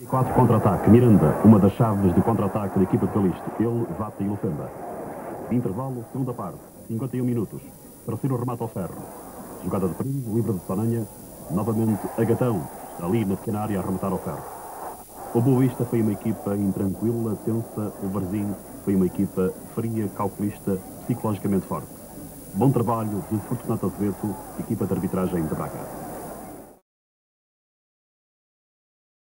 4 contra-ataque. Miranda, uma das chaves de contra-ataque da equipa de Calisto. Ele, Vata e Lufenda. Intervalo, segunda parte. 51 minutos. Terceiro remate ao ferro. Jogada de perigo, livre de Sonanha. Novamente, Agatão. Ali na pequena área a rematar ao ferro. O Boa Vista foi uma equipa intranquila, tensa. O Varzim foi uma equipa fria, calculista, psicologicamente forte. Bom trabalho de Fortunato Azevedo, equipa de arbitragem de Braga.